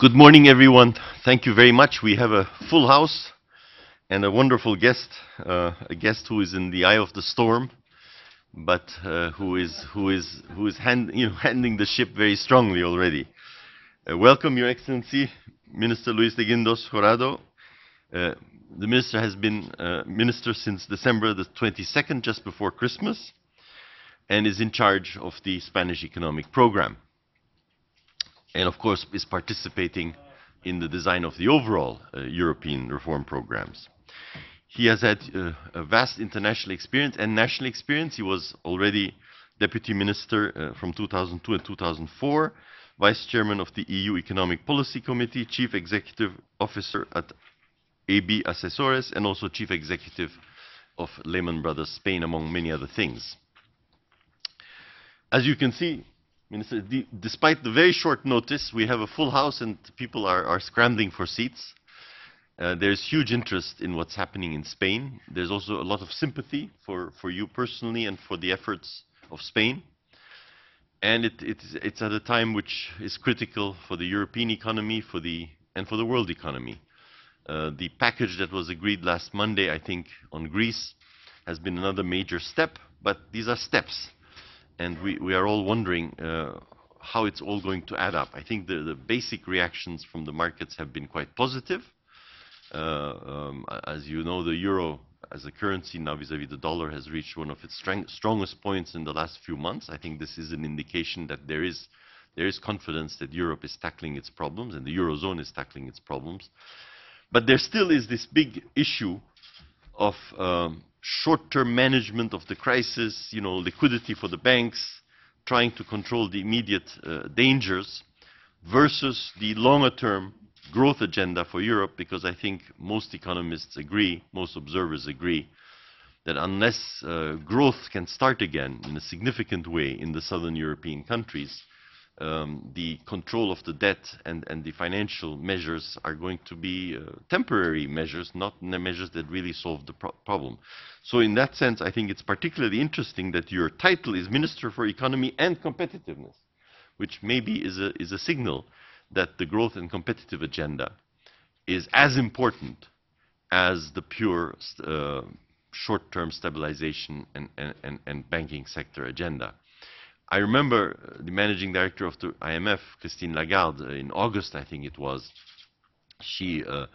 Good morning, everyone. Thank you very much. We have a full house and a wonderful guest, uh, a guest who is in the eye of the storm, but uh, who is who is who is hand, you know, handling the ship very strongly already. Uh, welcome, Your Excellency, Minister Luis de Guindos Jurado. Uh, the minister has been uh, minister since December the 22nd, just before Christmas, and is in charge of the Spanish economic program and of course is participating in the design of the overall uh, European reform programs. He has had uh, a vast international experience and national experience. He was already Deputy Minister uh, from 2002 and 2004, Vice Chairman of the EU Economic Policy Committee, Chief Executive Officer at AB Asesores, and also Chief Executive of Lehman Brothers Spain, among many other things. As you can see, Minister, despite the very short notice, we have a full house and people are, are scrambling for seats. Uh, there's huge interest in what's happening in Spain. There's also a lot of sympathy for, for you personally and for the efforts of Spain. And it, it's, it's at a time which is critical for the European economy for the, and for the world economy. Uh, the package that was agreed last Monday, I think, on Greece has been another major step, but these are steps and we, we are all wondering uh, how it's all going to add up. I think the, the basic reactions from the markets have been quite positive. Uh, um, as you know, the euro as a currency now vis-à-vis -vis the dollar has reached one of its strongest points in the last few months. I think this is an indication that there is there is confidence that Europe is tackling its problems and the eurozone is tackling its problems. But there still is this big issue of um, short-term management of the crisis, you know, liquidity for the banks, trying to control the immediate uh, dangers, versus the longer-term growth agenda for Europe, because I think most economists agree, most observers agree, that unless uh, growth can start again in a significant way in the southern European countries, um, the control of the debt and, and the financial measures are going to be uh, temporary measures, not the measures that really solve the pro problem. So in that sense, I think it's particularly interesting that your title is Minister for Economy and Competitiveness, which maybe is a, is a signal that the growth and competitive agenda is as important as the pure uh, short-term stabilization and, and, and banking sector agenda. I remember uh, the managing director of the IMF, Christine Lagarde, uh, in August, I think it was, she, uh,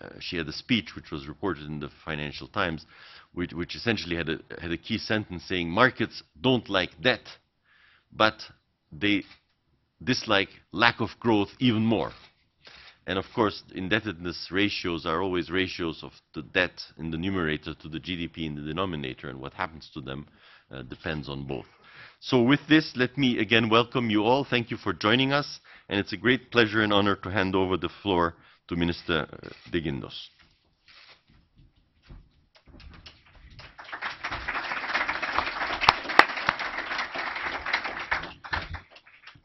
uh, she had a speech which was reported in the Financial Times, which, which essentially had a, had a key sentence saying markets don't like debt, but they dislike lack of growth even more. And of course, indebtedness ratios are always ratios of the debt in the numerator to the GDP in the denominator, and what happens to them uh, depends on both. So with this, let me again welcome you all. Thank you for joining us. And it's a great pleasure and honor to hand over the floor to Minister uh, de Guindos.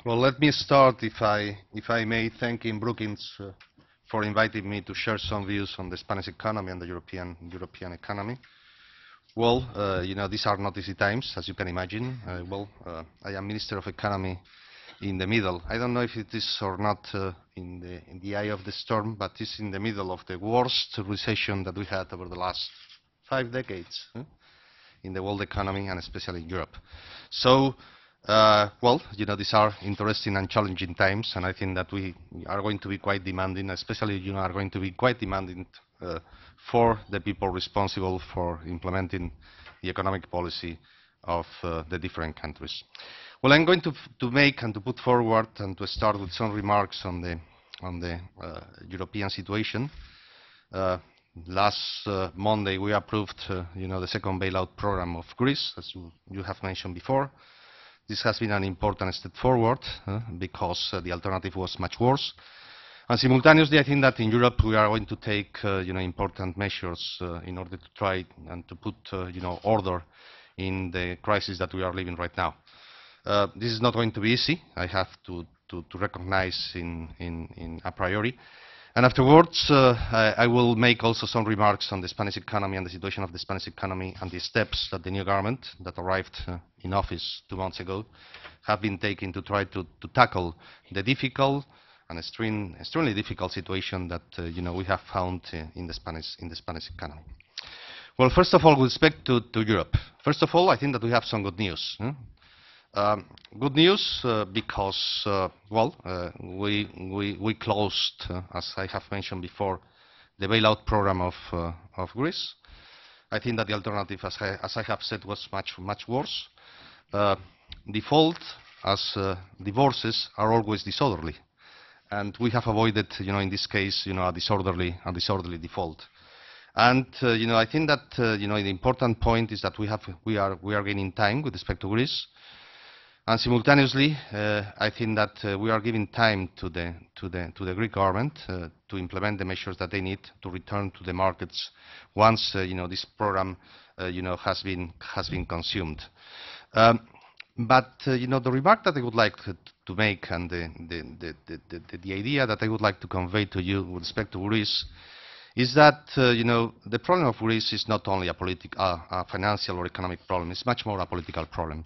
Well, let me start, if I, if I may, thanking Brookings uh, for inviting me to share some views on the Spanish economy and the European, European economy. Well, uh, you know, these are not easy times, as you can imagine. Uh, well, uh, I am Minister of Economy in the middle. I don't know if it is or not uh, in, the, in the eye of the storm, but it's in the middle of the worst recession that we had over the last five decades in the world economy and especially in Europe. So, uh, well, you know, these are interesting and challenging times, and I think that we are going to be quite demanding, especially you know, are going to be quite demanding uh, for the people responsible for implementing the economic policy of uh, the different countries. Well, I'm going to, to make and to put forward and to start with some remarks on the, on the uh, European situation. Uh, last uh, Monday, we approved, uh, you know, the second bailout program of Greece, as you, you, have mentioned before. This has been an important step forward because the alternative was much worse. And simultaneously, I think that in Europe we are going to take, uh, you know, important measures uh, in order to try and to put, uh, you know, order in the crisis that we are living right now. This is not going to be easy. I have to, to, to recognize in, in, in, a priori. And afterwards, uh, I, I, will make also some remarks on the Spanish economy and the situation of the Spanish economy and the steps that the new government that arrived uh, in office two months ago have been taking to try to, to tackle the difficult an extreme, extremely difficult situation that uh, you know we have found uh, in the Spanish in the Spanish economy. Well, first of all, with respect to, to Europe, first of all, I think that we have some good news. Um, good news uh, because, uh, well, uh, we, we, we closed, uh, as I have mentioned before, the bailout program of, of Greece. I think that the alternative, as I, as I have said, was much, much worse. Default, as divorces, are always disorderly. And we have avoided, you know, in this case, you know, a disorderly, a disorderly default. And uh, you know, I think that uh, you know the important point is that we have we are we are gaining time with respect to Greece, and simultaneously, uh, I think that uh, we are giving time to the to the to the Greek government uh, to implement the measures that they need to return to the markets once uh, you know this program you know has been has been consumed. Um, but you know the remark that I would like to, to make and the the, the, the, the idea that I would like to convey to you with respect to Greece is that uh, you know the problem of Greece is not only a, uh, a financial or economic problem; it's much more a political problem.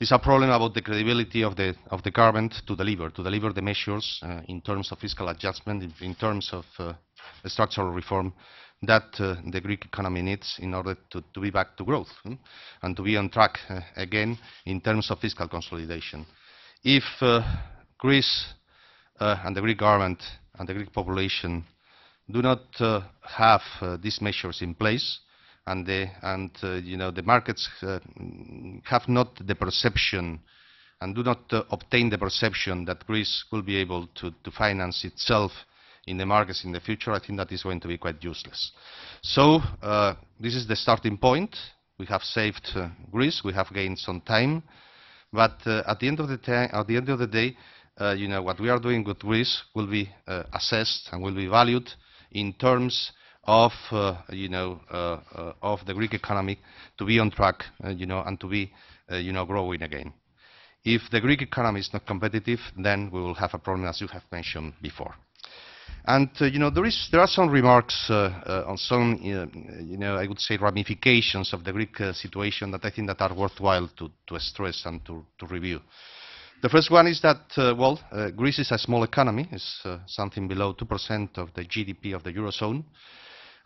It's a problem about the credibility of the of the government to deliver, to deliver the measures uh, in terms of fiscal adjustment, in, in terms of uh, structural reform that uh, the Greek economy needs in order to, to be back to growth hmm, and to be on track uh, again in terms of fiscal consolidation. If uh, Greece uh, and the Greek government and the Greek population do not uh, have these measures in place, and the and you know the markets have not the perception and do not obtain the perception that Greece will be able to, to finance itself in the markets in the future, I think that is going to be quite useless. So uh, this is the starting point. We have saved uh, Greece. We have gained some time, but uh, at the end of the at the end of the day, uh, you know what we are doing with Greece will be uh, assessed and will be valued in terms of you know of the Greek economy to be on track, you know, and to be you know growing again. If the Greek economy is not competitive, then we will have a problem, as you have mentioned before. And uh, you know there is there are some remarks uh, uh, on some uh, you know I would say ramifications of the Greek situation that I think that are worthwhile to, to stress and to, to review. The first one is that uh, well uh, Greece is a small economy, it's uh, something below 2% of the GDP of the eurozone.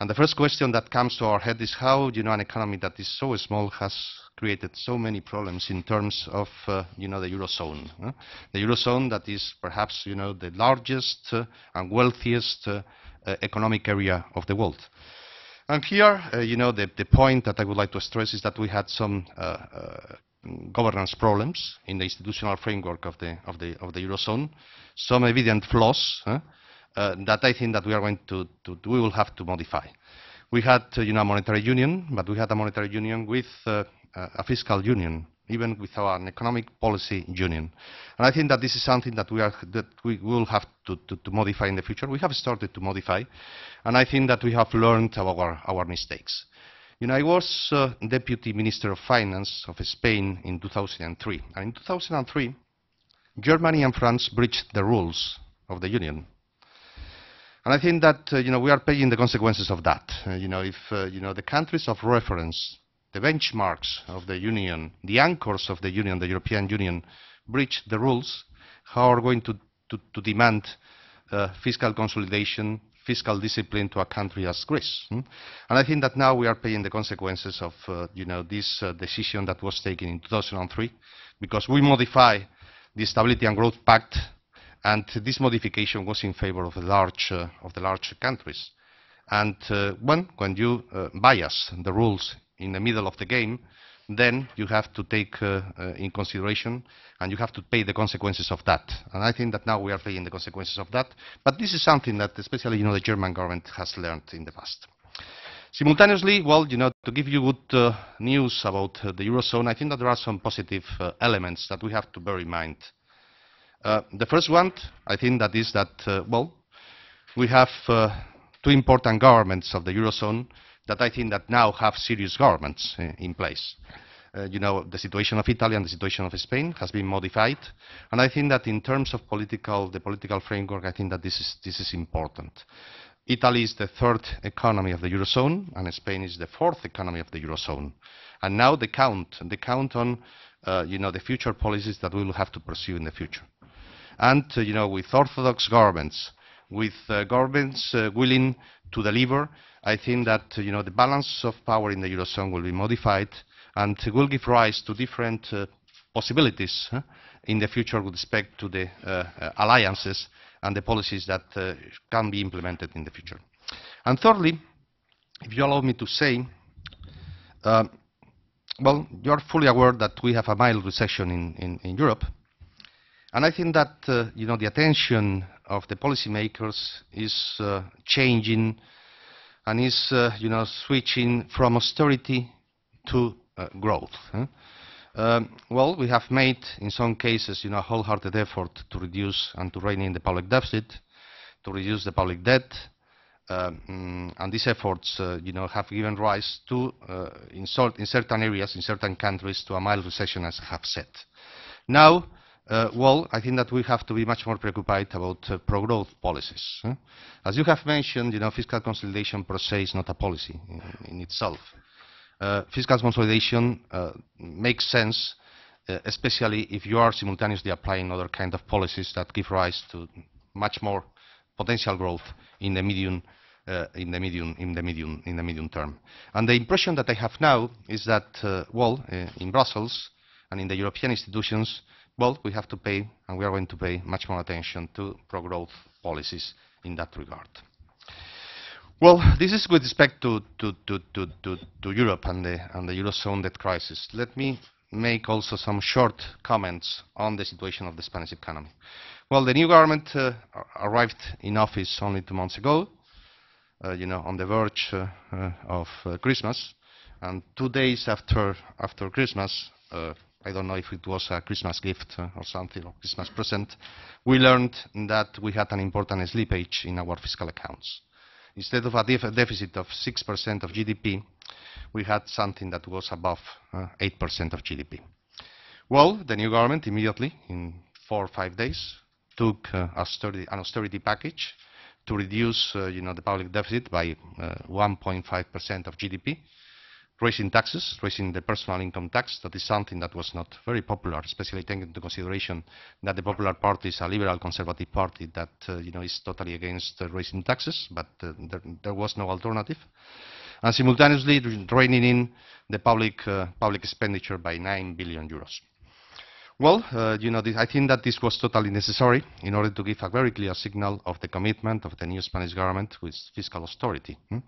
And the first question that comes to our head is how you know an economy that is so small has created so many problems in terms of uh, you know the eurozone. The eurozone that is perhaps you know the largest uh, and wealthiest uh, uh, economic area of the world. And here, uh, you know, the, the point that I would like to stress is that we had some uh, governance problems in the institutional framework of the of the of the eurozone, some evident flaws that I think that we are going to, to we will have to modify. We had, you know, a monetary union, but we had a monetary union with a fiscal union, even with our an economic policy union. And I think that this is something that we are that we will have to, to, to modify in the future. We have started to modify, and I think that we have learned our our mistakes. You know, I was uh, Deputy Minister of Finance of Spain in 2003. And in 2003, Germany and France breached the rules of the Union. And I think that, uh, you know, we are paying the consequences of that. Uh, you know, if, uh, you know, the countries of reference, the benchmarks of the Union, the anchors of the Union, the European Union, breach the rules, how are we going to, to, to demand uh, fiscal consolidation, fiscal discipline to a country as Greece. hmm? And I think that now we are paying the consequences of uh, you know, this uh, decision that was taken in 2003 because we modify the Stability and Growth Pact and this modification was in favor of the large, uh, of the large countries. And uh, when, when you uh, bias the rules in the middle of the game, then you have to take uh, uh, in consideration and you have to pay the consequences of that. And I think that now we are paying the consequences of that. But this is something that especially you know, the German government has learned in the past. Simultaneously, well, you know, to give you good uh, news about uh, the Eurozone, I think that there are some positive uh, elements that we have to bear in mind. Uh, the first one, I think that is that, well, we have two important governments of the Eurozone that I think that now have serious governments uh, in place. Uh, you know, the situation of Italy and the situation of Spain has been modified, and I think that in terms of political, the political framework, I think that this is, this is important. Italy is the third economy of the Eurozone, and Spain is the fourth economy of the Eurozone. And now they count, they count on, uh, you know, the future policies that we will have to pursue in the future. and, uh, you know, with orthodox governments, with uh, governments uh, willing to deliver, I think that, you know, the balance of power in the Eurozone will be modified and will give rise to different uh, possibilities huh, in the future with respect to the uh, uh, alliances and the policies that uh, can be implemented in the future. And thirdly, if you allow me to say, uh, well, you're fully aware that we have a mild recession in, in, in Europe, and I think that uh, you know the attention of the policymakers is uh, changing and is uh, you know switching from austerity to uh, growth. huh? Um, well, we have made in some cases you know a wholehearted effort to reduce and to rein in the public deficit, to reduce the public debt, um, and these efforts, uh, you know, have given rise to, uh, in, in certain areas, in certain countries, to a mild recession, as I have said. Now, uh, well, I think that we have to be much more preoccupied about uh, pro-growth policies. huh? As you have mentioned, you know, fiscal consolidation per se is not a policy in, in itself. Uh, fiscal consolidation uh, makes sense, uh, especially if you are simultaneously applying other kind of policies that give rise to much more potential growth in the medium uh, in the medium in the medium in the medium term. And the impression that I have now is that well in Brussels and in the European institutions well we have to pay and we are going to pay much more attention to pro-growth policies in that regard. Well, this is with respect to, to, to, to, Europe and the, and the Eurozone debt crisis. Let me make also some short comments on the situation of the Spanish economy. Well, the new government uh, arrived in office only two months ago, uh, you know, on the verge uh, uh, of uh, Christmas, and two days after after Christmas, uh, I don't know if it was a Christmas gift uh, or something or Christmas present, we learned that we had an important slippage in our fiscal accounts. Instead of a def- deficit of 6% of GDP, we had something that was above uh, 8% of GDP. Well, the new government immediately, in four or five days, took uh, austerity, an austerity package to reduce, uh, you know, the public deficit by uh, 1.5% of GDP, raising taxes, raising the personal income tax. That is something that was not very popular, especially taking into consideration that the Popular Party is a liberal conservative party that, uh, you know, is totally against uh, raising taxes, but uh, there, there was no alternative. And simultaneously reining in the public, uh, public expenditure by 9 billion euros. Well, uh, you know, this, I think that this was totally necessary in order to give a very clear signal of the commitment of the new Spanish government with fiscal austerity. hmm.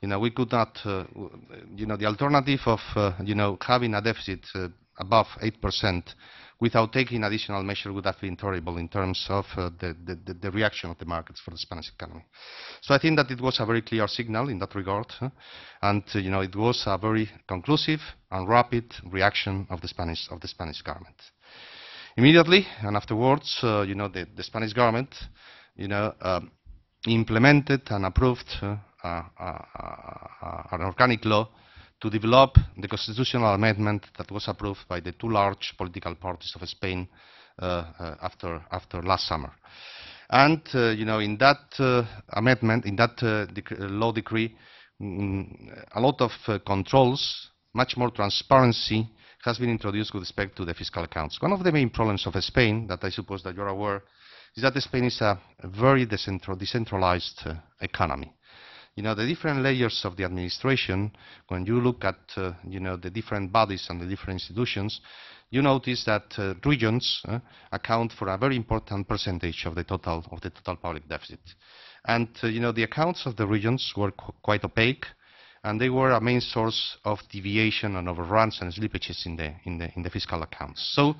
You know, we could not, uh, you know, the alternative of, uh, you know, having a deficit uh, above 8% without taking additional measure would have been terrible in terms of uh, the, the, the, the reaction of the markets for the Spanish economy. So I think that it was a very clear signal in that regard, huh? and uh, you know, it was a very conclusive and rapid reaction of the Spanish, of the Spanish government. Immediately and afterwards, uh, you know, the, the Spanish government, you know, um, implemented and approved uh, an organic law to develop the constitutional amendment that was approved by the two large political parties of Spain uh, uh, after, after last summer. And, uh, you know, in that amendment, in that dec- law decree, mm, a lot of controls, much more transparency has been introduced with respect to the fiscal accounts. One of the main problems of Spain, that I suppose that you're aware, is that Spain is a very decentralized uh, economy. You know, the different layers of the administration, when you look at, uh, you know, the different bodies and the different institutions, you notice that uh, regions uh, account for a very important percentage of the total, of the total public deficit. And, uh, you know, the accounts of the regions were qu quite opaque, and they were a main source of deviation and overruns and slippages in the, in the, in the fiscal accounts. So,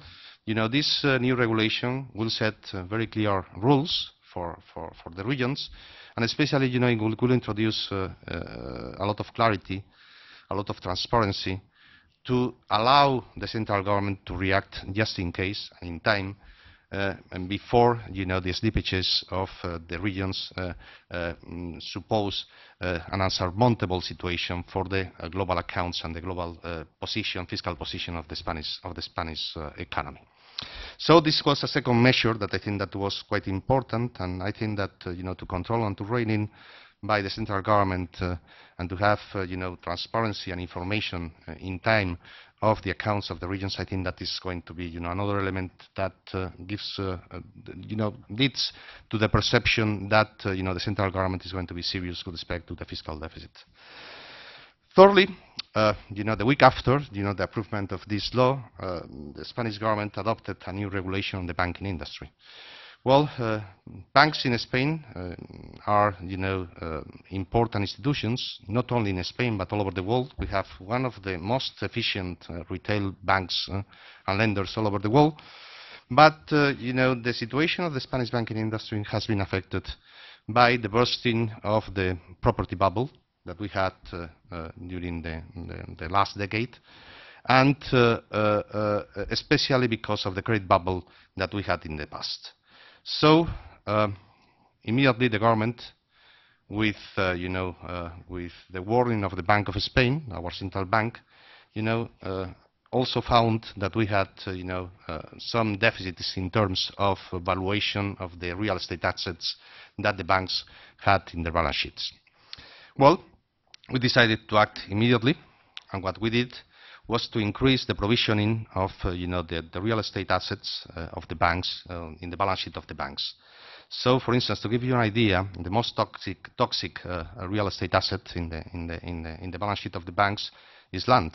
you know, this uh, new regulation will set uh, very clear rules for, for, for the regions, and especially, you know, it will, will introduce uh, uh, a lot of clarity, a lot of transparency, to allow the central government to react just in case, and in time, and before you know the slippages of uh, the regions uh, uh, mm, suppose uh, an unsurmountable situation for the uh, global accounts and the global uh, position, fiscal position of the Spanish of the Spanish uh, economy. So this was a second measure that I think that was quite important, and I think that uh, you know to control and to rein in by the central government uh, and to have uh, you know transparency and information uh, in time of the accounts of the regions, I think that is going to be, you know, another element that uh, gives, uh, you know, leads to the perception that, uh, you know, the central government is going to be serious with respect to the fiscal deficit. Thirdly, uh, you know, the week after, you know, the approval of this law, uh, the Spanish government adopted a new regulation on the banking industry. Well, uh, banks in Spain uh, are, you know, uh, important institutions, not only in Spain but all over the world. We have one of the most efficient uh, retail banks uh, and lenders all over the world. But, uh, you know, the situation of the Spanish banking industry has been affected by the bursting of the property bubble that we had during the, the, the last decade, and especially because of the credit bubble that we had in the past. So um, immediately the government, with uh, you know, uh, with the warning of the Bank of Spain, our central bank, you know, uh, also found that we had, uh, you know, uh, some deficits in terms of valuation of the real estate assets that the banks had in their balance sheets. Well, we decided to act immediately, and what we did was to increase the provisioning of, uh, you know, the, the real estate assets uh, of the banks uh, in the balance sheet of the banks. So, for instance, to give you an idea, the most toxic, toxic real estate asset in the, in, the, in, the, in the balance sheet of the banks is land.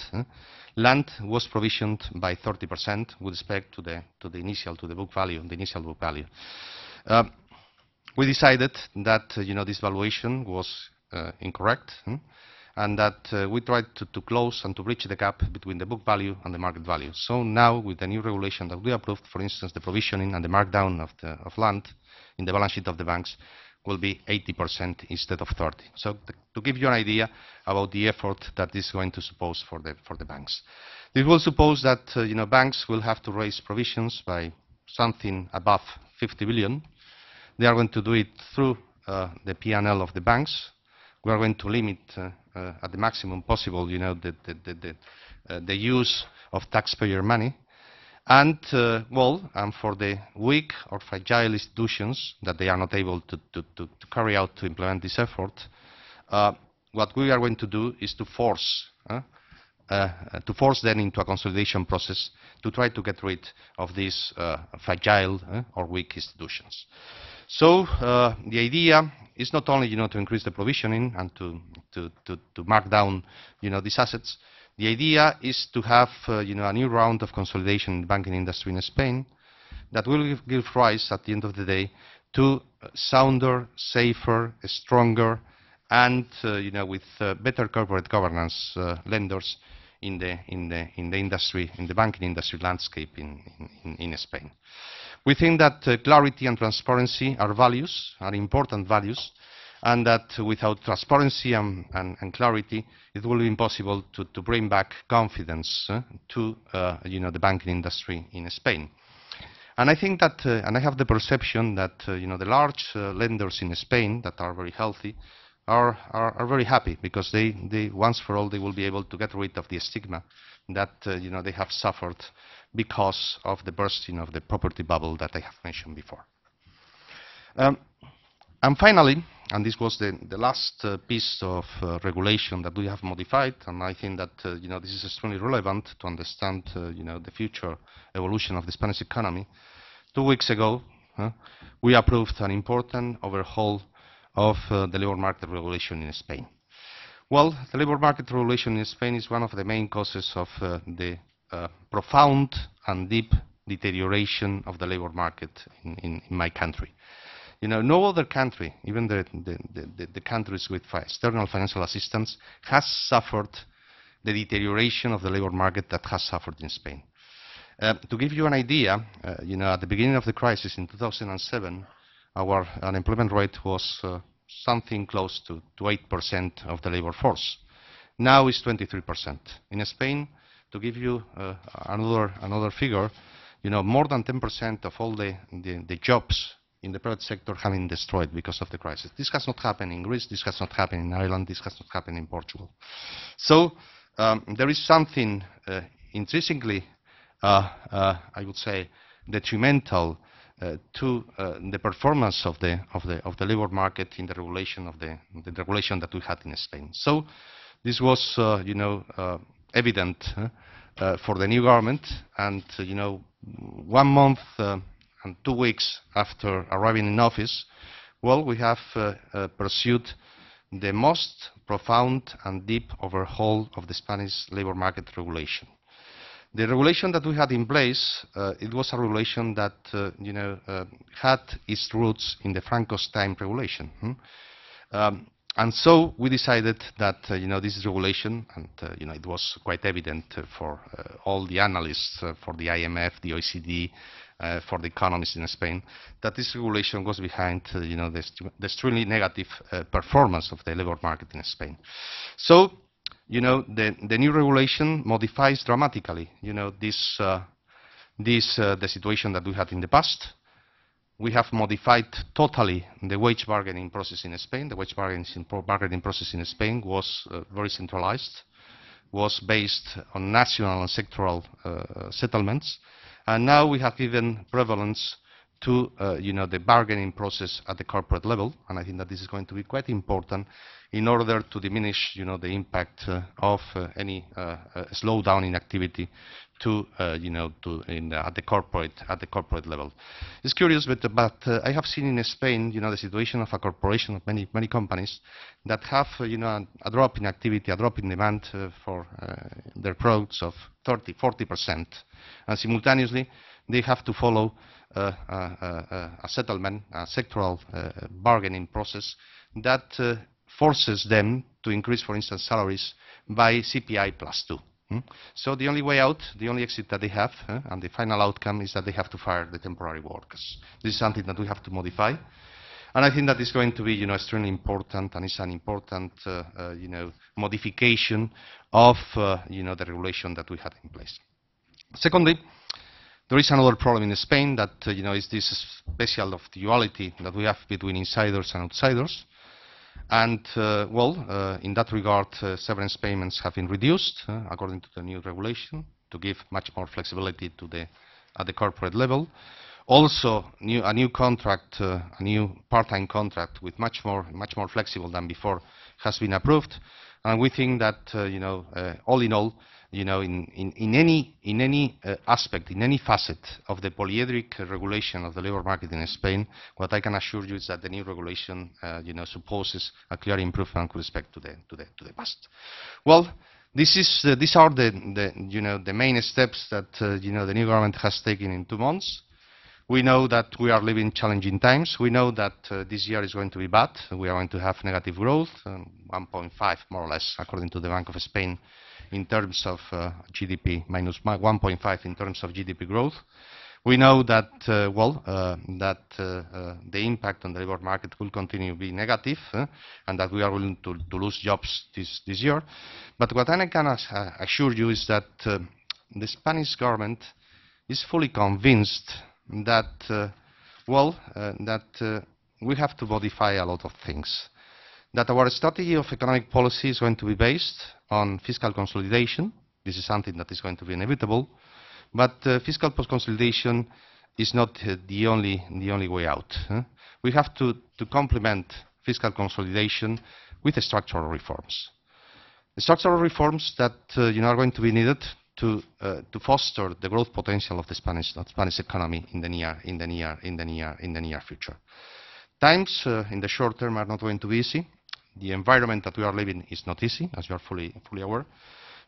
Land was provisioned by 30% with respect to the, to the initial, to the book value, the initial book value. Uh, we decided that, you know, this valuation was uh, incorrect, and that uh, we tried to, to close and to bridge the gap between the book value and the market value. So now, with the new regulation that we approved, for instance, the provisioning and the markdown of, the, of land in the balance sheet of the banks will be 80% instead of 30. So th- to give you an idea about the effort that this is going to suppose for the, for the banks. This will suppose that, uh, you know, banks will have to raise provisions by something above 50 billion. They are going to do it through uh, the P&L of the banks. We are going to limit uh, uh, at the maximum possible, you know, the, the, the, the, uh, use of taxpayer money. And, well, and for the weak or fragile institutions that they are not able to, to, to, carry out to implement this effort, what we are going to do is to force uh, to force them into a consolidation process to try to get rid of these uh, fragile uh, or weak institutions. So uh, the idea is not only you know to increase the provisioning and to to, to, to mark down you know these assets. The idea is to have uh, you know a new round of consolidation in the banking industry in Spain that will give, give rise at the end of the day to sounder, safer, stronger, and uh, you know with uh, better corporate governance uh, lenders in the in the in the industry in the banking industry landscape in in, in Spain. We think that uh, clarity and transparency are values, are important values, and that without transparency and, and, and clarity, it will be impossible to, to bring back confidence uh, to uh, you know the banking industry in Spain. And I think that, uh, and I have the perception that uh, you know the large uh, lenders in Spain that are very healthy are, are, are very happy because they, they once for all they will be able to get rid of the stigma that you know they have suffered because of the bursting of the property bubble that I have mentioned before. Um, and finally, and this was the, the last uh, piece of uh, regulation that we have modified, and I think that uh, you know this is extremely relevant to understand uh, you know the future evolution of the Spanish economy. Two weeks ago, we approved an important overhaul of uh, the labor market regulation in Spain. Well, the labor market regulation in Spain is one of the main causes of uh, the profound and deep deterioration of the labor market in, in, in my country. You know, no other country, even the, the, the, the countries with external financial assistance, has suffered the deterioration of the labor market that has suffered in Spain. Uh, to give you an idea, uh, you know, at the beginning of the crisis in 2007, our unemployment rate was uh, something close to, to 8% of the labor force. Now it's 23%. In Spain, to give you uh, another, another figure, you know, more than 10% of all the, the, the jobs in the private sector have been destroyed because of the crisis. This has not happened in Greece, this has not happened in Ireland, this has not happened in Portugal. So um, there is something uh, intrinsically, uh, uh, I would say, detrimental uh, to uh, the performance of the, of, the, of the labor market in the regulation of the, the regulation that we had in Spain. So this was, uh, you know, evident uh, for the new government. And, uh, you know, one month uh, and two weeks after arriving in office, well, we have pursued the most profound and deep overhaul of the Spanish labor market regulation. The regulation that we had in place, uh, it was a regulation that, uh, you know, uh, had its roots in the Franco's time regulation. hmm? Um, and so we decided that, uh, you know, this regulation, and, uh, you know, it was quite evident uh, for uh, all the analysts, uh, for the IMF, the OECD, uh, for the economists in Spain, that this regulation was behind, you know, the, the extremely negative performance of the labor market in Spain. So, you know, the, the new regulation modifies dramatically, you know, this, this, the situation that we had in the past. We have modified totally the wage bargaining process in Spain. The wage bargaining, process in Spain was uh, very centralized, was based on national and sectoral uh, settlements, and now we have given prevalence to uh, you know the bargaining process at the corporate level, and I think that this is going to be quite important in order to diminish you know the impact uh, of uh, any uh, slowdown in activity to uh, you know to in the, at the corporate at the corporate level. It's curious, but but uh, I have seen in Spain you know the situation of a corporation of many many companies that have uh, you know a, a drop in activity, a drop in demand uh, for uh, their products of 30, 40 percent, and simultaneously they have to follow uh, uh, uh, a settlement, a sectoral uh, bargaining process that uh, forces them to increase, for instance, salaries by CPI plus two. Hmm? So the only way out, the only exit that they have, and the final outcome is that they have to fire the temporary workers. This is something that we have to modify. And I think that is going to be, you know, extremely important, and it's an important, uh, uh, you know, modification of, uh, you know, the regulation that we had in place. Secondly, there is another problem in Spain that, uh, you know, is this special of duality that we have between insiders and outsiders. And, uh, well, uh, in that regard, uh, severance payments have been reduced, uh, according to the new regulation, to give much more flexibility to the, at the corporate level. Also, new, a new contract, uh, a new part-time contract with much more, much more flexible than before has been approved. And we think that, uh, you know, all in all, you know, in, in, in any, in any uh, aspect, in any facet of the polyedric uh, regulation of the labor market in Spain, what I can assure you is that the new regulation, uh, you know, supposes a clear improvement with respect to the, to the, to the past. Well, this is, uh, these are the, the, you know, the main steps that, uh, you know, the new government has taken in two months. We know that we are living challenging times. We know that uh, this year is going to be bad. We are going to have negative growth, um, 1.5 more or less, according to the Bank of Spain, in terms of uh, GDP, 1.5 in terms of GDP growth. We know that, uh, well, uh, that uh, uh, the impact on the labor market will continue to be negative, uh, and that we are willing to, to lose jobs this, this year. But what I can as- assure you is that the Spanish government is fully convinced that, well, that we have to modify a lot of things. That our strategy of economic policy is going to be based on fiscal consolidation. This is something that is going to be inevitable. But uh, fiscal consolidation is not uh, the only the only way out. huh? We have to, to complement fiscal consolidation with structural reforms. The structural reforms that uh, you know, are going to be needed to, uh, to foster the growth potential of the Spanish, the Spanish economy in the near, in the near, in the near, in the near future. Times uh, in the short term are not going to be easy. The environment that we are living is not easy, as you are fully, fully aware.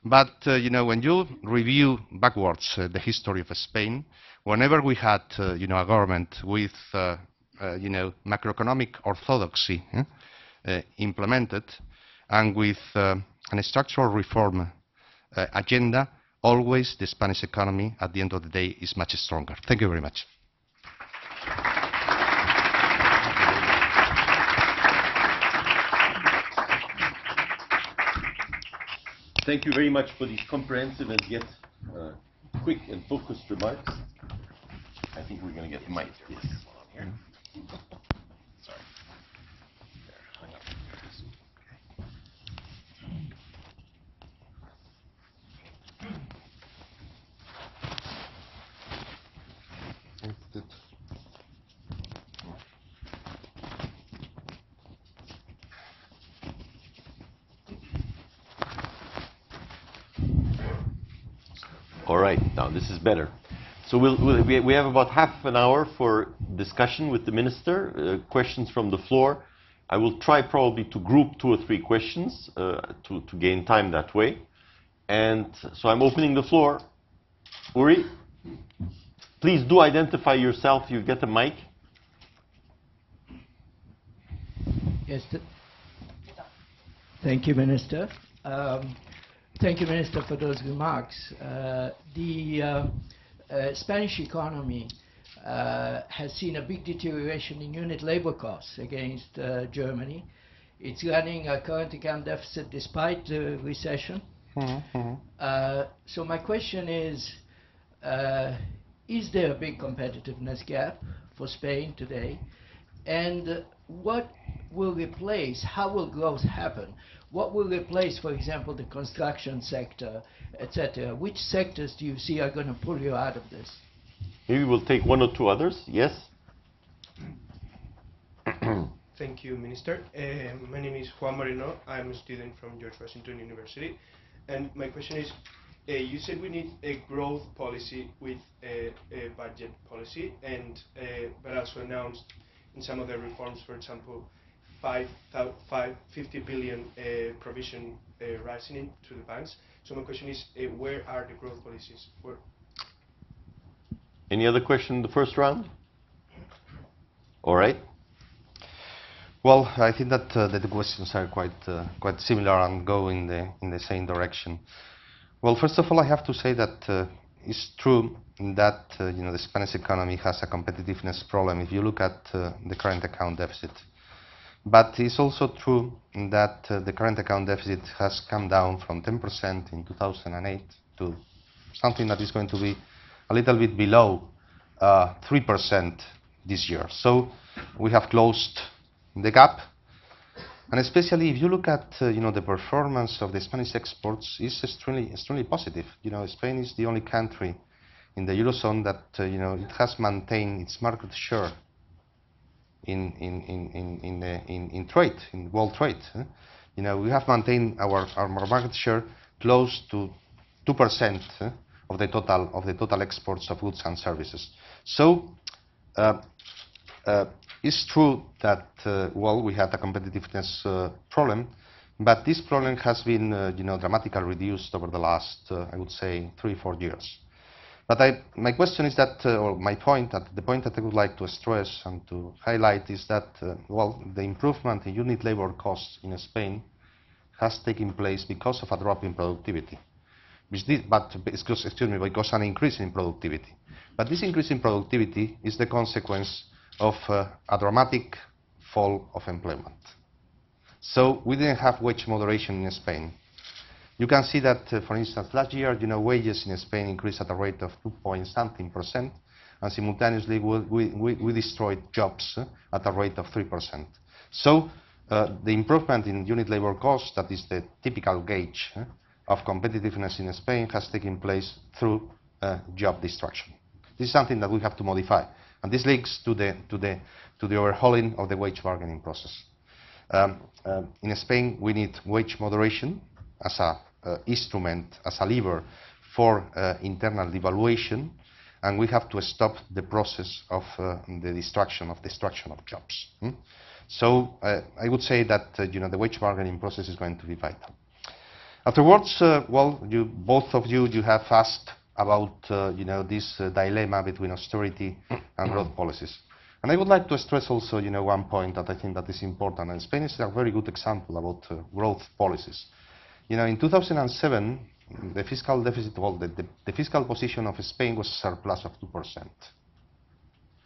But uh, you know, when you review backwards uh, the history of Spain, whenever we had uh, you know a government with uh, uh, you know macroeconomic orthodoxy eh, uh, implemented and with a structural reform agenda, always the Spanish economy at the end of the day is much stronger. Thank you very much. Thank you very much for these comprehensive and yet uh, quick and focused remarks. I think we're going to get the mic. Yes. All right, now this is better. So we'll, we, we have about half an hour for discussion with the minister, uh, questions from the floor. I will try probably to group two or three questions uh, to, to gain time that way. And so I'm opening the floor. Uri, please do identify yourself. You get a mic. Yes. th- Thank you, Minister. Um, Thank you, Minister, for those remarks. Uh, The uh, uh, Spanish economy uh, has seen a big deterioration in unit labor costs against uh, Germany. It's running a current account deficit despite the recession. Uh, So my question is, uh, is there a big competitiveness gap for Spain today? And what will replace, how will growth happen? What will replace, for example, the construction sector, etc.? Which sectors do you see are going to pull you out of this? Maybe we'll take one or two others. Yes? Thank you, Minister. Uh, my name is Juan Moreno. I'm a student from George Washington University. And my question is, uh, you said we need a growth policy with a, a budget policy, and uh, but also announced in some of the reforms, for example, five, five, 50 billion uh, provision uh, rising into the banks. So my question is, uh, where are the growth policies? Where, Any other question in the first round? All right. Well, I think that uh, the questions are quite quite similar and go in the in the same direction. Well, first of all, I have to say that it's true that you know the Spanish economy has a competitiveness problem if you look at the current account deficit. But it's also true that uh, the current account deficit has come down from 10% in 2008 to something that is going to be a little bit below uh, 3% this year. So we have closed the gap. And especially if you look at uh, you know the performance of the Spanish exports is extremely extremely positive. You know Spain is the only country in the eurozone that uh, you know it has maintained its market share in in in in in, uh, in, in trade in world trade. You know we have maintained our our market share close to two percent eh, of the total of the total exports of goods and services. So. Uh, uh, it's true that, uh, well, we had a competitiveness uh, problem, but this problem has been, uh, you know, dramatically reduced over the last, I would say, three, four years. But I, my question is that, uh, or my point, the point that I would like to stress and to highlight is that, uh, well, the improvement in unit labor costs in Spain has taken place because of a drop in productivity. Did, but excuse, excuse me, because an increase in productivity. But this increase in productivity is the consequence of uh, a dramatic fall of employment. So we didn't have wage moderation in Spain. You can see that, uh, for instance, last year, you know, wages in Spain increased at a rate of 2 point something percent, and simultaneously we, we, we, destroyed jobs uh, at a rate of 3%. So uh, the improvement in unit labor cost, that is the typical gauge uh, of competitiveness in Spain, has taken place through uh, job destruction. This is something that we have to modify. And this links to the, to the, to the overhauling of the wage bargaining process. Um, uh, in Spain, we need wage moderation as uh, instrument, as a lever for uh, internal devaluation, and we have to stop the process of uh, the destruction of destruction of jobs. hmm? So uh, I would say that uh, you know the wage bargaining process is going to be vital. Afterwards, uh, well, you, both of you, you have asked about uh, you know this uh, dilemma between austerity and growth policies. And I would like to stress also you know one point that I think that is important, and Spain is a very good example about uh, growth policies. You know, in 2007, the fiscal deficit, well, the, the, the fiscal position of Spain was a surplus of 2%.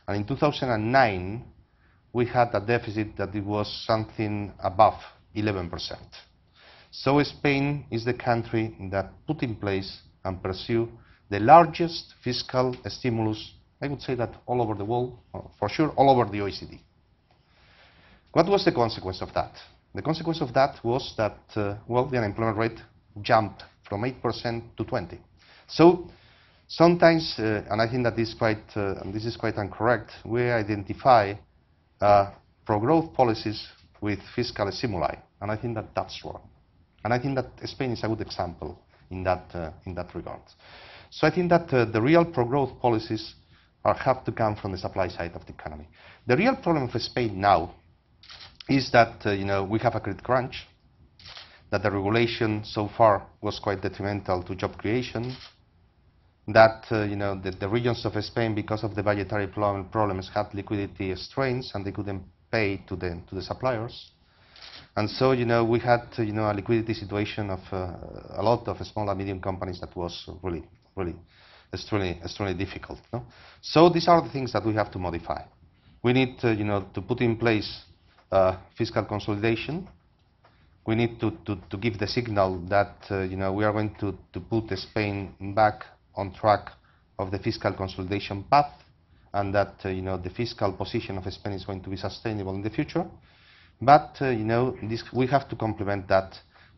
And in 2009, we had a deficit that it was something above 11%. So Spain is the country that put in place and pursue the largest fiscal stimulus, I would say that all over the world, for sure all over the OECD. What was the consequence of that? The consequence of that was that, uh, well, the unemployment rate jumped from 8% to 20. So sometimes, uh, and I think that is quite, uh, this is quite incorrect, we identify uh, pro-growth policies with fiscal stimuli, and I think that that's wrong. And I think that Spain is a good example in that, uh, in that regard. So I think that uh, the real pro-growth policies are, have to come from the supply side of the economy. The real problem of Spain now is that uh, you know we have a credit crunch, that the regulation so far was quite detrimental to job creation, that uh, you know the, the, regions of Spain, because of the budgetary problems, had liquidity strains and they couldn't pay to the to the suppliers, and so you know we had uh, you know a liquidity situation of uh, a lot of small and medium companies that was really really extremely extremely difficult. No? So these are the things that we have to modify. We need uh, you know to put in place uh, fiscal consolidation. We need to, to, to give the signal that uh, you know we are going to, to put Spain back on track of the fiscal consolidation path and that uh, you know the fiscal position of Spain is going to be sustainable in the future. But uh, you know this, we have to complement that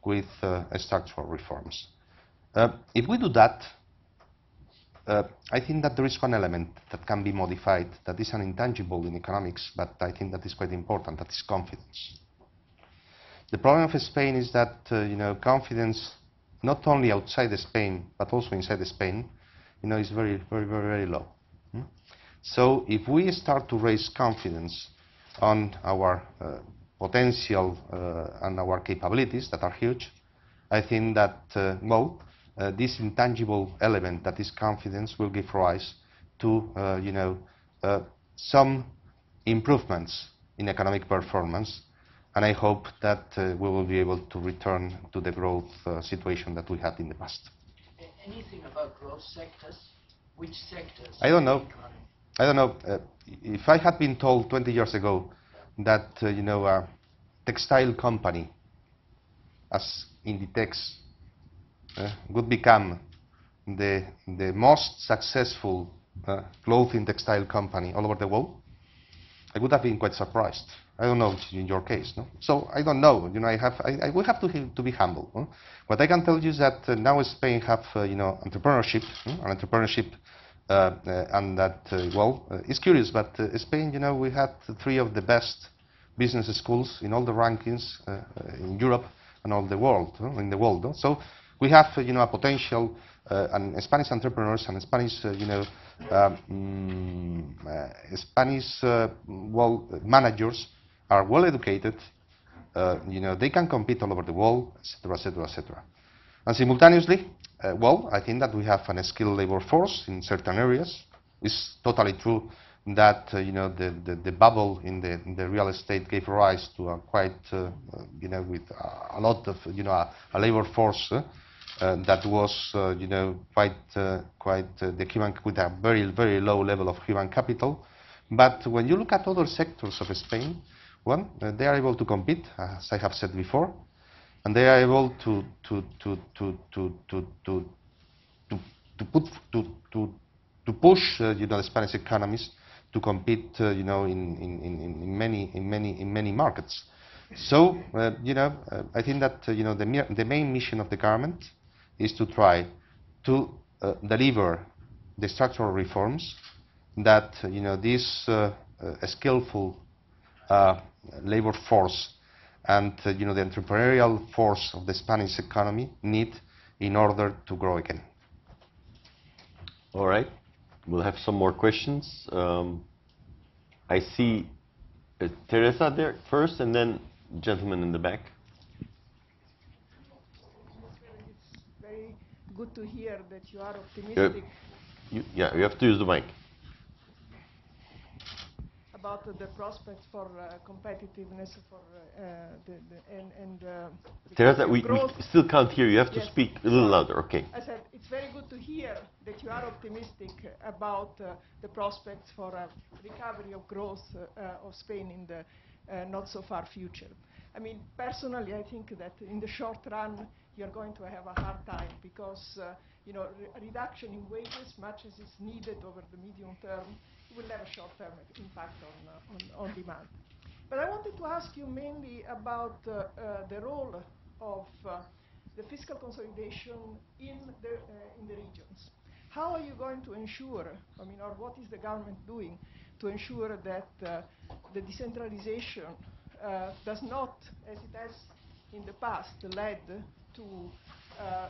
with uh, structural reforms. If we do that, uh, I think that there is one element that can be modified that is an intangible in economics, but I think that is quite important. That is confidence. The problem of Spain is that uh, you know confidence not only outside Spain, but also inside Spain, you know, is very, very, very, very low. Hmm? So if we start to raise confidence on our uh, potential uh, and our capabilities that are huge, I think that, uh, well, uh, this intangible element that is confidence will give rise to, uh, you know, uh, some improvements in economic performance and I hope that uh, we will be able to return to the growth uh, situation that we had in the past. Anything about growth sectors? Which sectors? I don't know. I don't know. Uh, if I had been told 20 years ago that, you know, a textile company as Inditex uh, would become the, the most successful uh, clothing textile company all over the world, I would have been quite surprised. I don't know in your case, no? So I don't know. You know, I have. I, I we have to to be humble. No? What I can tell you is that uh, now Spain have uh, you know entrepreneurship, no? an entrepreneurship, uh, uh and that uh, well, uh, it's curious, but Spain, you know, we had three of the best business schools in all the rankings in Europe and all the world, in the world. So we have you know a potential, and Spanish entrepreneurs and Spanish you know um, Spanish well managers are well educated, uh, you know, they can compete all over the world, etc., etc., etc. And simultaneously, uh, well, I think that we have an skilled labor force in certain areas. It's totally true that uh, you know the, the, the, bubble in the, in the real estate gave rise to a quite uh, you know with a, lot of you know a, a labor force uh, uh, that was you know quite quite the human with a very very low level of human capital. But when you look at other sectors of Spain, one, uh, they are able to compete, as I have said before, and they are able to to to to to to to to, put to to to push uh, you know the Spanish economies to compete uh, you know in, in, in, many in many in many markets. So uh, you know uh, I think that uh, you know the the main mission of the government is to try to deliver the structural reforms that you know this skillful labor force and uh, you know the entrepreneurial force of the Spanish economy need in order to grow again. All right, we'll have some more questions. Um, I see uh, Teresa there first, and then gentleman in the back. It's very good to hear that you are optimistic. Uh, you, yeah, you have to use the mic about the prospects for uh, competitiveness for uh, the, the, and, and uh, Teresa, we, we, still can't hear you. You have yes. to speak a little louder. Okay. I said it's very good to hear that you are optimistic about uh, the prospects for a recovery of growth uh, of Spain in the uh, not so far future. I mean, personally, I think that in the short run, you're going to have a hard time because, you know, re reduction in wages, much as is needed over the medium term, will have a short-term impact on, uh, on, on, demand. But I wanted to ask you mainly about uh, uh, the role of the fiscal consolidation in the, in the regions. How are you going to ensure, I mean, or what is the government doing to ensure that uh, the decentralization uh, does not, as it has in the past, led to uh,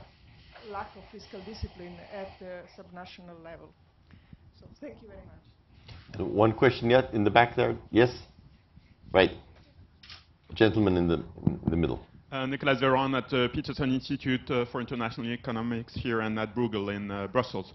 lack of fiscal discipline at the subnational level. So thank you very much. One question yet in the back there? Yes? Right. Gentleman in the, in the middle. Uh, Nicolas Veron at the Peterson Institute uh, for International Economics here and at Bruegel in uh, Brussels.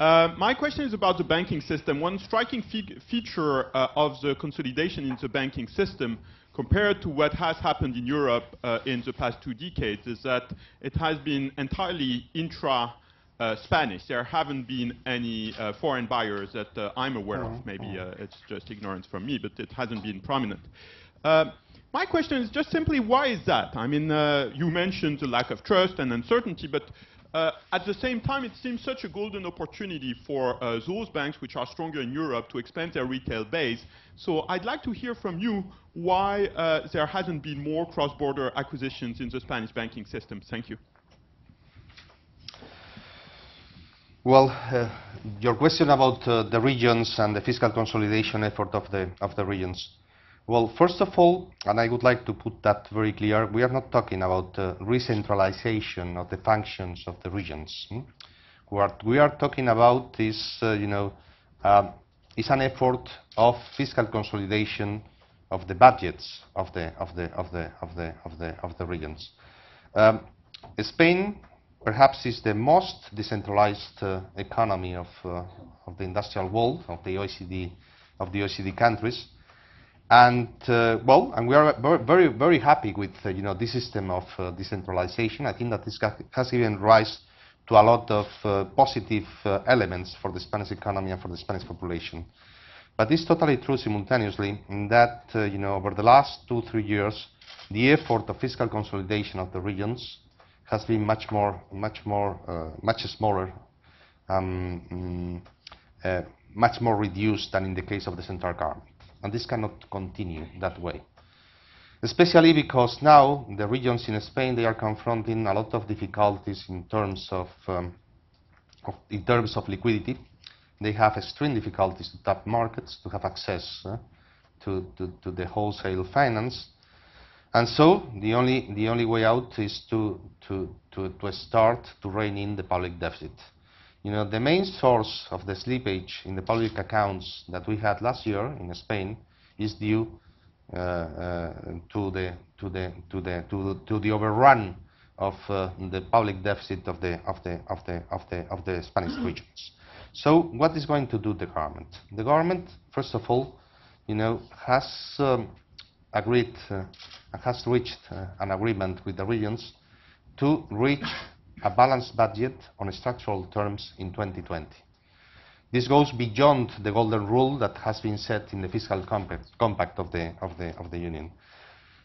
Uh, my question is about the banking system. One striking fe feature uh, of the consolidation in the banking system compared to what has happened in Europe uh, in the past two decades is that it has been entirely intra uh, Spanish. There haven't been any uh, foreign buyers that uh, I'm aware of. Maybe it's just ignorance from me, but it hasn't been prominent. my question is just simply why is that? I mean, you mentioned the lack of trust and uncertainty, but uh, at the same time, it seems such a golden opportunity for uh, those banks which are stronger in Europe to expand their retail base. So I'd like to hear from you why uh, there hasn't been more cross-border acquisitions in the Spanish banking system. Thank you. Well, uh, your question about uh, the regions and the fiscal consolidation effort of the, of the regions. Well, first of all, and I would like to put that very clear, we are not talking about uh, re-centralization of the functions of the regions. Hmm? What we are talking about is, uh, you know, um, is an effort of fiscal consolidation of the budgets of the of the of the of the of the of the regions. Um, Spain perhaps is the most decentralized uh, economy of uh, of the industrial world of the OECD of the OECD countries. And uh, well, and we are very, very happy with uh, you know this system of uh, decentralization. I think that this has given rise to a lot of uh, positive uh, elements for the Spanish economy and for the Spanish population. But it's totally true simultaneously in that uh, you know over the last two, three years, the effort of fiscal consolidation of the regions has been much more, much more, much smaller, um, mm, much more reduced than in the case of the central government. And this cannot continue that way. Especially because now the regions in Spain, they are confronting a lot of difficulties in terms of, um, of in terms of liquidity. They have extreme difficulties to tap markets, to have access uh, to, to, to the wholesale finance. And so the only, the only way out is to, to, to, to start to rein in the public deficit. You know, the main source of the slippage in the public accounts that we had last year in Spain is due uh, uh, to the to the to the to, to the overrun of uh, the public deficit of the of the of the of the of the Spanish regions. So, what is going to do the government? The government, first of all, you know, has um, agreed, uh, has reached uh, an agreement with the regions to reach a balanced budget on structural terms in 2020. This goes beyond the golden rule that has been set in the fiscal compact, compact of, the, of, the, of the Union.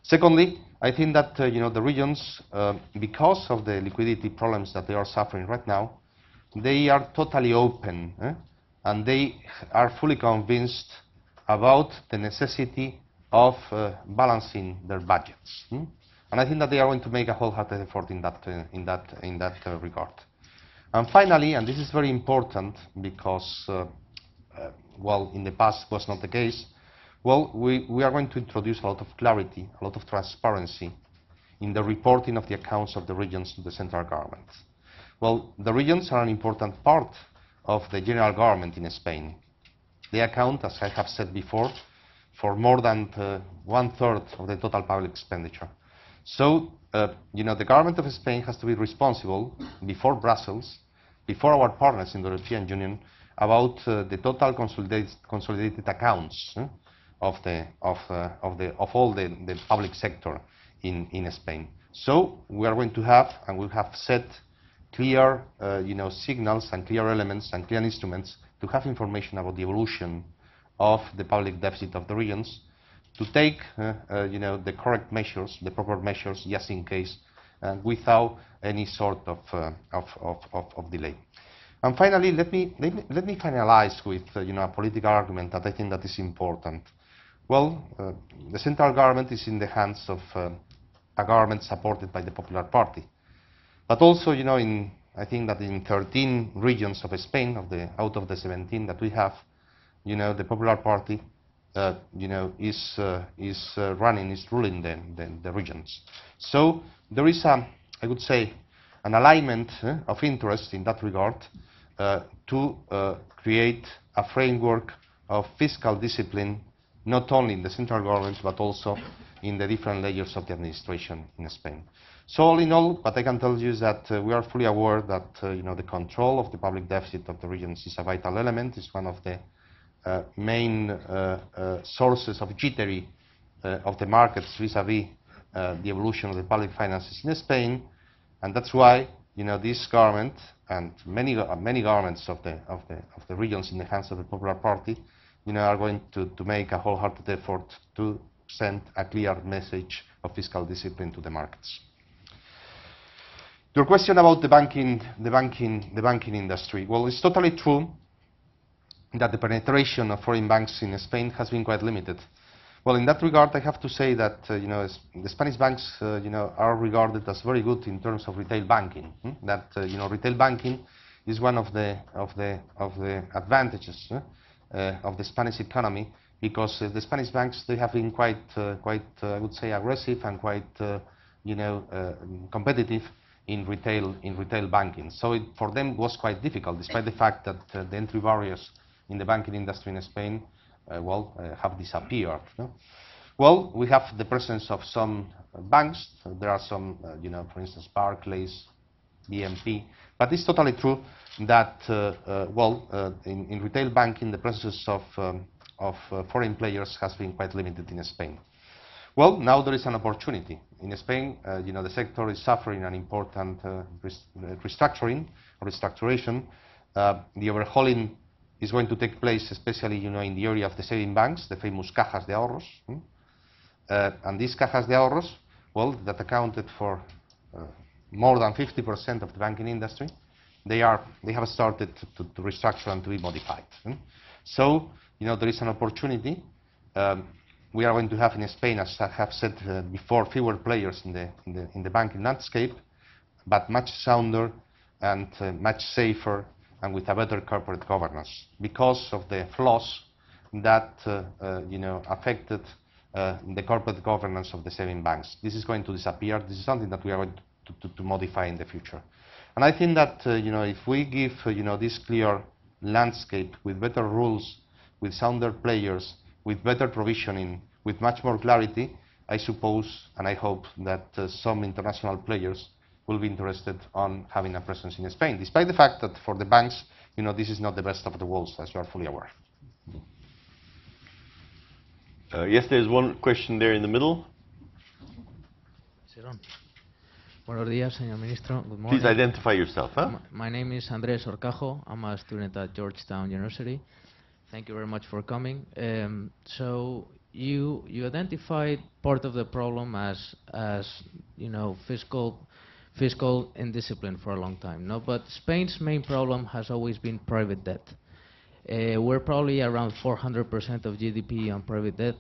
Secondly, I think that uh, you know, the regions, uh, because of the liquidity problems that they are suffering right now, they are totally open eh? and they are fully convinced about the necessity of uh, balancing their budgets. Hmm? And I think that they are going to make a wholehearted effort in that, uh, in that, in that uh, regard. And finally, and this is very important because, uh, uh, well, in the past was not the case, well, we, we are going to introduce a lot of clarity, a lot of transparency in the reporting of the accounts of the regions to the central government. Well, the regions are an important part of the general government in Spain. They account, as I have said before, for more than uh, one-third of the total public expenditure. So, uh, you know, the government of Spain has to be responsible before Brussels, before our partners in the European Union, about uh, the total consolidated, consolidated accounts uh, of, the, of, uh, of, the, of all the, the public sector in, in Spain. So, we are going to have, and we have set clear, uh, you know, signals and clear elements and clear instruments to have information about the evolution of the public deficit of the regions, to take uh, uh, you know, the correct measures, the proper measures, just in case, and without any sort of, uh, of, of, of, of, delay. And finally, let me, let me, let me finalize with you know, a political argument that I think that is important. Well, uh, the central government is in the hands of uh, a government supported by the Popular Party. But also, you know, in, I think that in 13 regions of Spain, of the, out of the 17 that we have, you know, the Popular Party uh, you know, is, uh, is uh, running, is ruling the, the, the, regions. So there is, a, I would say, an alignment uh, of interest in that regard uh, to create a framework of fiscal discipline, not only in the central government, but also in the different layers of the administration in Spain. So all in all, what I can tell you is that we are fully aware that you know, the control of the public deficit of the regions is a vital element, is one of the main uh, uh, sources of jittery uh, of the markets vis-à-vis uh, the evolution of the public finances in Spain, and that's why you know this government and many uh, many governments of the of the of the regions in the hands of the Popular Party, you know, are going to, to make a wholehearted effort to send a clear message of fiscal discipline to the markets. Your question about the banking, the banking, the banking industry. Well, it's totally true that the penetration of foreign banks in Spain has been quite limited. Well, in that regard, I have to say that uh, you know the Spanish banks uh, you know are regarded as very good in terms of retail banking. hmm? That uh, you know retail banking is one of the of the of the advantages uh, of the Spanish economy because uh, the Spanish banks they have been quite uh, quite I would say aggressive and quite you know competitive in retail in retail banking. So it, for them was quite difficult, despite the fact that the entry barriers in the banking industry in Spain, uh, well, uh, have disappeared. no? Well, we have the presence of some banks. There are some, uh, you know, for instance, Barclays, BNP. But it's totally true that, well, in, in retail banking, the presence of, um, of foreign players has been quite limited in Spain. Well, now there is an opportunity. In Spain, uh, you know, the sector is suffering an important uh, restructuring restructuration. Uh, the overhauling is going to take place, especially, you know, in the area of the saving banks, the famous cajas de ahorros. hmm? Uh, and these cajas de ahorros, well, that accounted for uh, more than 50% of the banking industry, they are they have started to, to, restructure and to be modified. hmm? So, you know, there is an opportunity. Um, we are going to have in Spain, as I have said uh, before, fewer players in the, in the in the banking landscape, but much sounder and uh, much safer and with a better corporate governance because of the flaws that uh, uh, you know affected uh, the corporate governance of the saving banks. This is going to disappear. This is something that we are going to, to, to modify in the future. And I think that you know if we give you know this clear landscape with better rules, with sounder players, with better provisioning, with much more clarity, I suppose and I hope that uh, some international players will be interested on having a presence in Spain, despite the fact that for the banks, you know, this is not the best of the worlds, as you are fully aware. Uh, yes, there's one question there in the middle. Serón. Buenos días, señor ministro. Good morning. Please identify yourself. Huh? My name is Andrés Orcajo. I'm a student at Georgetown University. Thank you very much for coming. Um, so you you identified part of the problem as as you know fiscal fiscal indiscipline for a long time. No, but Spain's main problem has always been private debt. Uh, we're probably around 400% of GDP on private debt.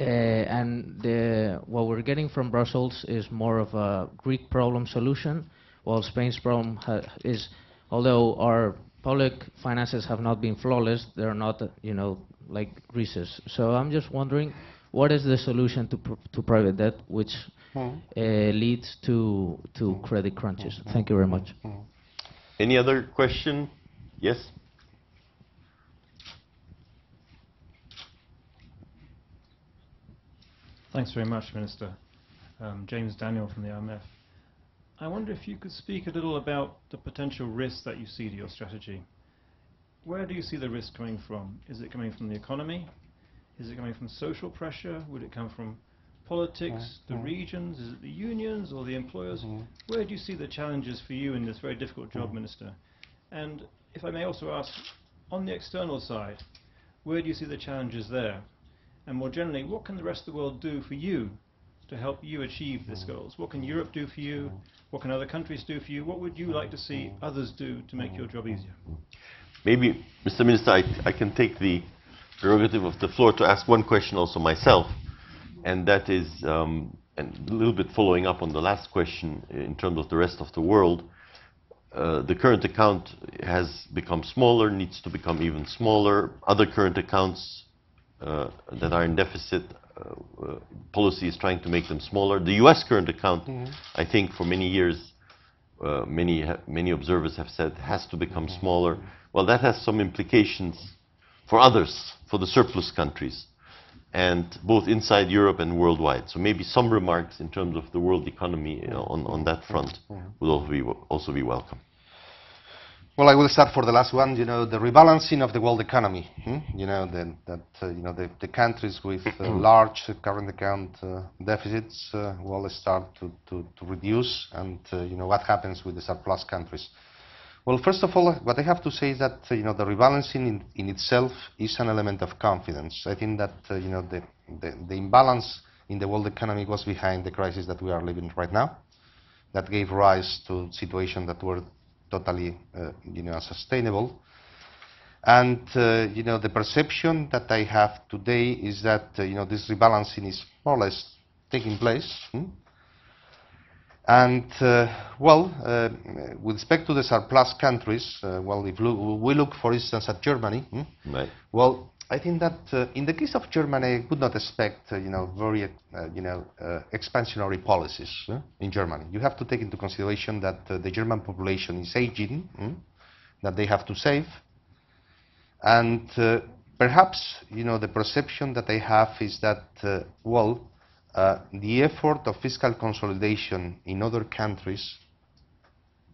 Uh, and the, what we're getting from Brussels is more of a Greek problem solution, while Spain's problem is, although our public finances have not been flawless, they're not, you know, like Greece's. So I'm just wondering, what is the solution to, pr to private debt, which Uh, leads to to mm. credit crunches? Mm. Thank you very much. Mm. Any other question? Yes? Thanks very much, Minister. Um, James Daniel from the IMF. I wonder if you could speak a little about the potential risks that you see to your strategy. Where do you see the risk coming from? Is it coming from the economy? Is it coming from social pressure? Would it come from politics, the regions? Is it the unions or the employers? Mm-hmm. Where do you see the challenges for you in this very difficult job, mm-hmm. Minister? And if I may also ask, on the external side, where do you see the challenges there? And more generally, what can the rest of the world do for you to help you achieve these mm-hmm. goals? What can Europe do for you? What can other countries do for you? What would you like to see others do to make your job easier? Maybe, Mr. Minister, I, I can take the prerogative of the floor to ask one question also myself, and that is, um, and a little bit following up on the last question in terms of the rest of the world. Uh, the current account has become smaller, needs to become even smaller. Other current accounts uh, that are in deficit, uh, uh, policy is trying to make them smaller. The U.S. current account, I think, for many years uh, many, many observers have said has to become smaller. Well, that has some implications for others, for the surplus countries, and both inside Europe and worldwide. So maybe some remarks in terms of the world economy you know, on, on that front would also be, also be welcome. Well, I will start for the last one. You know, the rebalancing of the world economy. hmm? You know, the, that uh, you know the, the countries with uh, large current account uh, deficits uh, will start to, to, to reduce, and uh, you know what happens with the surplus countries. Well, first of all, what I have to say is that you know the rebalancing in, in itself is an element of confidence. I think that uh, you know the, the the imbalance in the world economy was behind the crisis that we are living right now. That gave rise to situations that were totally, uh, you know, unsustainable. And, uh, you know, the perception that I have today is that, uh, you know, this rebalancing is more or less taking place. hmm? And, uh, well, uh, with respect to the surplus countries, uh, well, if loo- we look, for instance, at Germany, hmm? Right. Well, I think that uh, in the case of Germany, I would not expect, uh, you know, very, uh, you know, uh, expansionary policies uh, in Germany. You have to take into consideration that uh, the German population is aging, mm, that they have to save, and uh, perhaps, you know, the perception that I have is that, uh, well, uh, the effort of fiscal consolidation in other countries,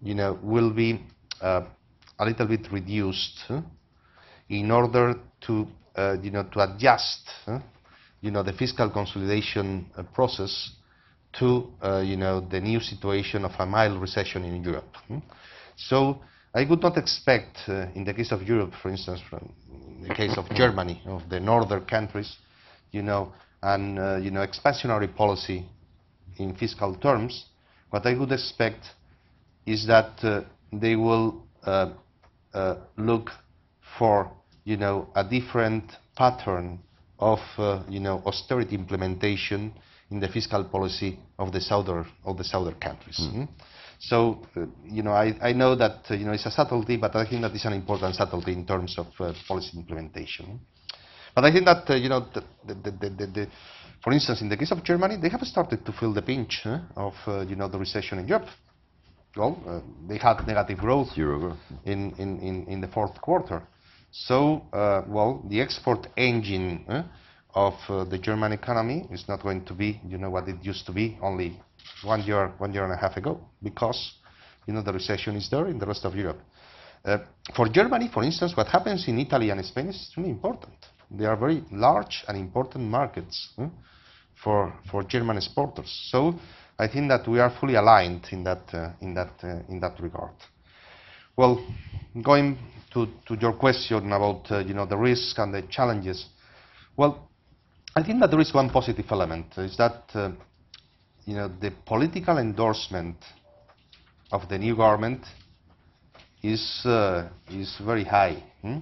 you know, will be uh, a little bit reduced. huh? in order to, uh, you know, to adjust, uh, you know, the fiscal consolidation uh, process to, uh, you know, the new situation of a mild recession in Europe. hmm? So I would not expect, uh, in the case of Europe, for instance, from in the case of Germany, of the northern countries, you know, an, uh, you know, expansionary policy in fiscal terms. What I would expect is that uh, they will uh, uh, look for you know a different pattern of uh, you know austerity implementation in the fiscal policy of the southern of the southern countries. mm. So uh, you know I, I know that you know it's a subtlety, but I think that is an important subtlety in terms of uh, policy implementation. But I think that uh, you know the, the, the, the, the, for instance in the case of Germany they have started to feel the pinch uh, of uh, you know the recession in Europe. Well, uh, they had negative growth in, in, in, in the fourth quarter. So, uh, well, the export engine eh, of uh, the German economy is not going to be, you know, what it used to be only one year, one year and a half ago, because, you know, the recession is there in the rest of Europe. Uh, for Germany, for instance, what happens in Italy and Spain is extremely important. They are very large and important markets eh, for, for German exporters. So I think that we are fully aligned in that, uh, in that, uh, in that regard. Well, going to, to your question about, uh, you know, the risk and the challenges, well, I think that there is one positive element, is that, uh, you know, the political endorsement of the new government is, uh, is very high. hmm?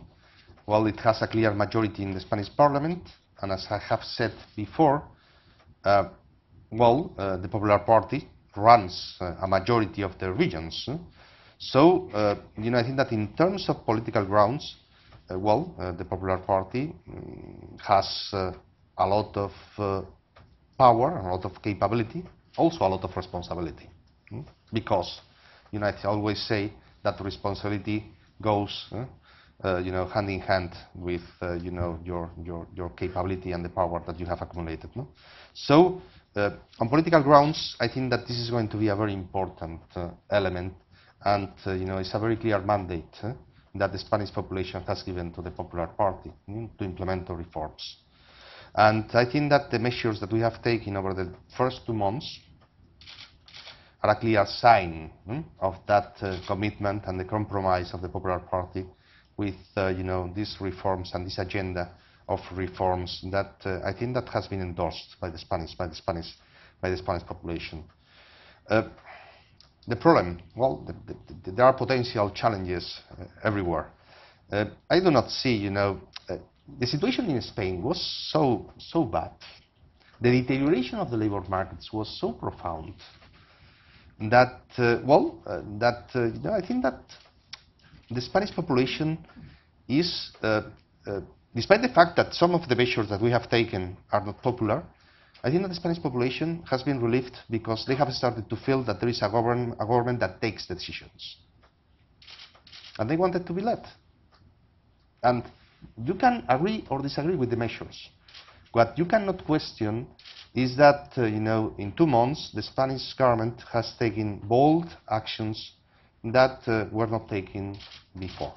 Well, it has a clear majority in the Spanish parliament, and as I have said before, uh, well, uh, the Popular Party runs uh, a majority of the regions. So, uh, you know, I think that in terms of political grounds, uh, well, uh, the Popular Party mm, has a lot of power, a lot of capability, also a lot of responsibility. mm? Because, you know, I always say that responsibility goes, uh, you know, hand in hand with, uh, you know, your, your, your capability and the power that you have accumulated. No? So, uh, on political grounds, I think that this is going to be a very important uh, element, and uh, you know, it's a very clear mandate that the Spanish population has given to the Popular Party mm, to implement the reforms. And I think that the measures that we have taken over the first two months are a clear sign mm, of that uh, commitment and the compromise of the Popular Party with, uh, you know, these reforms and this agenda of reforms that uh, I think that has been endorsed by the Spanish, by the Spanish, by the Spanish population. Uh, the problem, well, the, the, the, there are potential challenges everywhere. I do not see, you know, the situation in Spain was so so bad. The deterioration of the labor markets was so profound that, uh, well, uh, that uh, you know, I think that the Spanish population is, uh, uh, despite the fact that some of the measures that we have taken are not popular, I think that the Spanish population has been relieved because they have started to feel that there is a, govern a government that takes decisions. And they wanted to be led. And you can agree or disagree with the measures. What you cannot question is that, uh, you know, in two months, the Spanish government has taken bold actions that uh, were not taken before.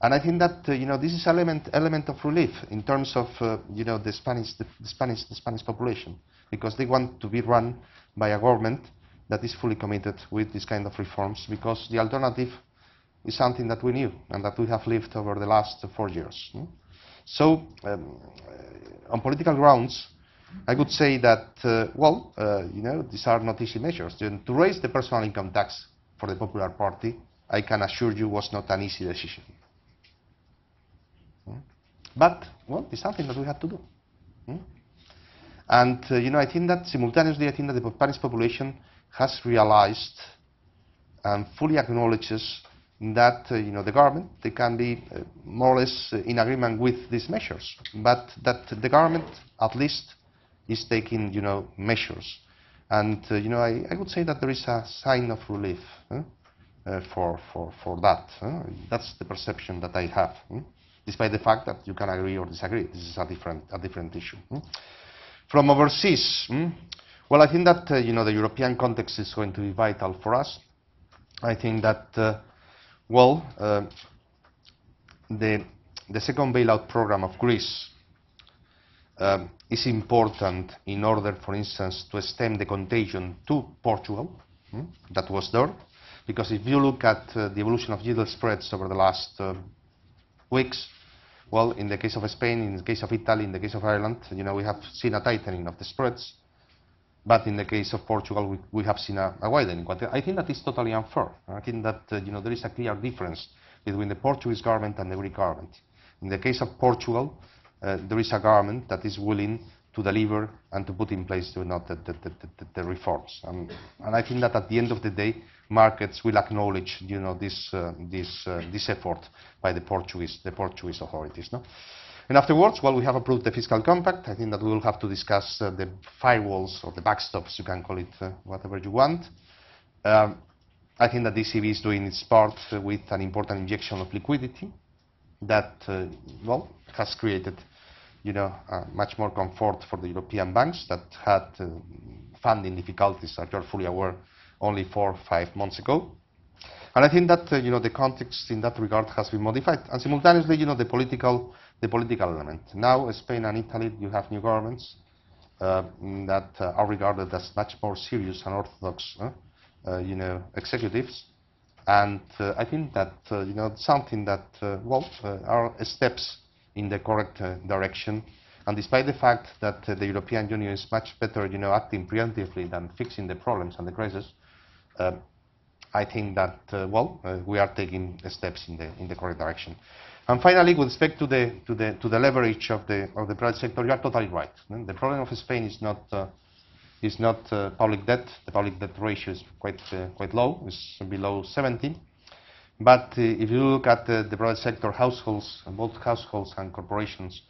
And I think that uh, you know this is element element of relief in terms of uh, you know the Spanish the, the, Spanish the Spanish population because they want to be run by a government that is fully committed with this kind of reforms because the alternative is something that we knew and that we have lived over the last four years. Hmm? So um, on political grounds, I would say that uh, well uh, you know these are not easy measures. And To raise the personal income tax for the Popular Party, I can assure you was not an easy decision. But, well, it's something that we have to do. Hmm? And, uh, you know, I think that simultaneously, I think that the Spanish population has realized and fully acknowledges that, uh, you know, the government, they can be uh, more or less in agreement with these measures, but that the government, at least, is taking, you know, measures. And, uh, you know, I, I, would say that there is a sign of relief uh, for, for, for that. That's the perception that I have. Hmm? despite the fact that you can agree or disagree. This is a different, a different issue. Hmm? From overseas, hmm? well, I think that uh, you know the European context is going to be vital for us. I think that, well, the, the second bailout program of Greece um, is important in order, for instance, to stem the contagion to Portugal, hmm, that was there. Because if you look at uh, the evolution of yield spreads over the last uh, weeks. Well, in the case of Spain, in the case of Italy, in the case of Ireland, you know, we have seen a tightening of the spreads. But in the case of Portugal, we, we have seen a, a widening. But I think that is totally unfair. I think that, uh, you know, there is a clear difference between the Portuguese government and the Greek government. In the case of Portugal, uh, there is a government that is willing to deliver and to put in place you know, the, the, the, the reforms. Um, and I think that at the end of the day, markets will acknowledge you know, this, uh, this, uh, this effort by the Portuguese, the Portuguese authorities. No? And afterwards, well, we have approved the fiscal compact. I think that we will have to discuss uh, the firewalls or the backstops, you can call it uh, whatever you want. Um, I think that the ECB is doing its part with an important injection of liquidity that, uh, well, has created you know, uh, much more comfort for the European banks that had uh, funding difficulties, as you're fully aware, only four five months ago. And I think that, uh, you know, the context in that regard has been modified. And simultaneously, you know, the political, the political element. Now, Spain and Italy, you have new governments uh, that uh, are regarded as much more serious and orthodox, uh, you know, executives. And I think that, you know, something that, well, are steps in the correct uh, direction. And despite the fact that uh, the European Union is much better, you know, acting preemptively than fixing the problems and the crisis, uh, I think that, uh, well, uh, we are taking steps in the, in the correct direction. And finally, with respect to the, to the, to the leverage of the, of the private sector, you are totally right. The problem of Spain is not, uh, is not public debt. The public debt ratio is quite, quite low. It's below 70. But uh, if you look at the private sector households, both households and corporations,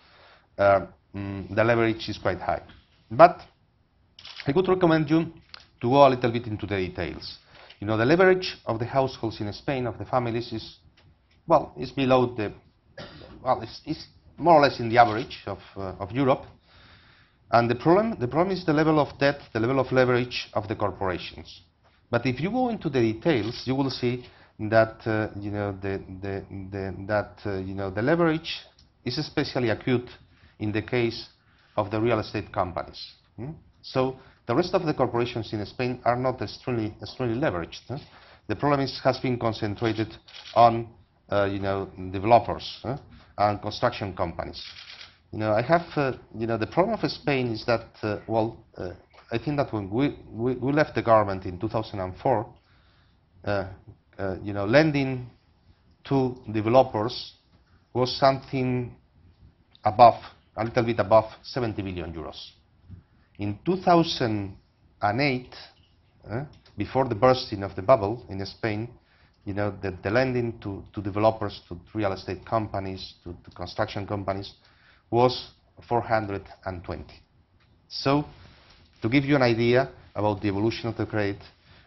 uh, mm, the leverage is quite high. But I would recommend you to go a little bit into the details. You know, the leverage of the households in Spain, of the families, is, well, is below the, well, it's, it's more or less in the average of, uh, of Europe. And the problem, the problem is the level of debt, the level of leverage of the corporations. But if you go into the details, you will see that uh, you know the, the, the, that uh, you know the leverage is especially acute in the case of the real estate companies. Hmm? So the rest of the corporations in Spain are not extremely extremely leveraged. Huh? The problem is, has been concentrated on uh, you know developers huh? and construction companies. You know I have uh, you know the problem of Spain is that uh, well uh, I think that when we, we, we left the government in 2004 uh, you know, lending to developers was something above, a little bit above 70 billion euros. In 2008, uh, before the bursting of the bubble in Spain, you know, the, the lending to, to developers, to real estate companies, to, to construction companies, was 420. So, to give you an idea about the evolution of the credit,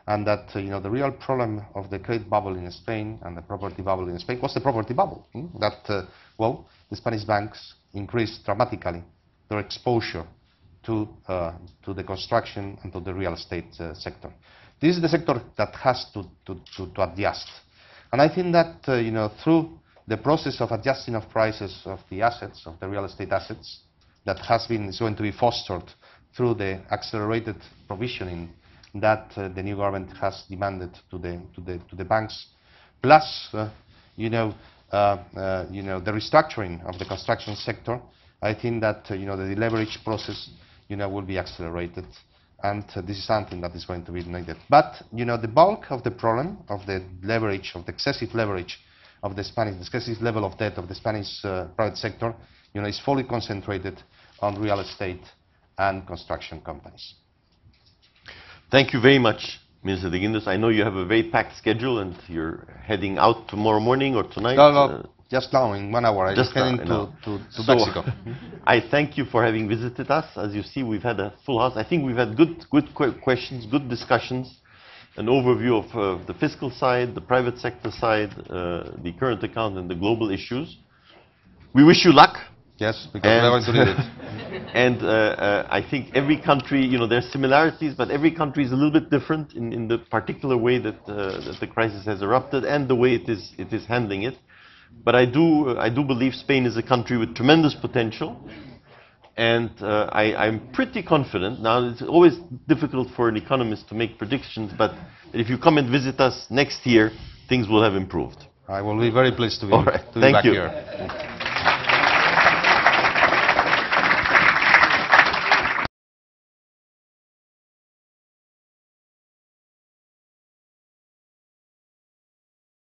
and that uh, you know the real problem of the credit bubble in Spain and the property bubble in Spain was the property bubble. hmm? That uh, well, the Spanish banks increased dramatically their exposure to uh, to the construction and to the real estate sector. This is the sector that has to to, to, to adjust, and I think that you know through the process of adjusting of prices of the assets of the real estate assets that has been is going to be fostered through the accelerated provisioning that uh, the new government has demanded to the to the to the banks, plus uh, you know uh, you know the restructuring of the construction sector. I think that you know the leverage process you know will be accelerated, and uh, this is something that is going to be needed. But you know the bulk of the problem of the leverage of the excessive leverage of the Spanish excessive level of debt of the Spanish uh, private sector, you know, is fully concentrated on real estate and construction companies. Thank you very much, Minister de Guindos. I know you have a very packed schedule and you're heading out tomorrow morning or tonight. No, no, uh, just now in one hour. I'm just heading now, to, to, to So, Mexico. I thank you for having visited us. As you see, we've had a full house. I think we've had good, good que- questions, good discussions, an overview of uh, the fiscal side, the private sector side, uh, the current account, and the global issues. We wish you luck. Yes, because we're going to need it. and uh, uh, I think every country, you know, there's similarities, but every country is a little bit different in, in the particular way that, uh, that the crisis has erupted and the way it is, it is handling it. But I do, I do believe Spain is a country with tremendous potential. And uh, I, I'm pretty confident. Now, it's always difficult for an economist to make predictions, but if you come and visit us next year, things will have improved. I will be very pleased to be, All right. to be Thank back you. here.